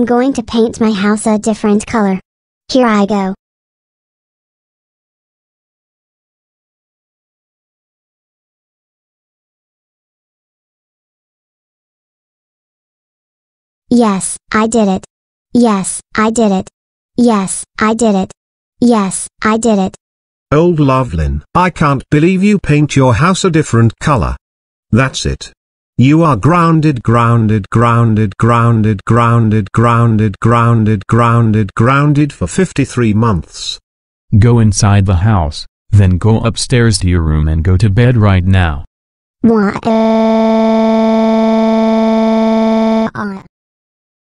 I'm going to paint my house a different color. Here I go. Yes, I did it. Yes, I did it. Yes, I did it. Yes, I did it. Old Lovelin, I can't believe you paint your house a different color. That's it. You are grounded, grounded, grounded, grounded, grounded, grounded, grounded, grounded, grounded for 53 months. Go inside the house, then go upstairs to your room and go to bed right now. Why? Uh,